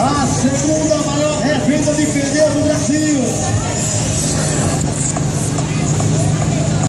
A segunda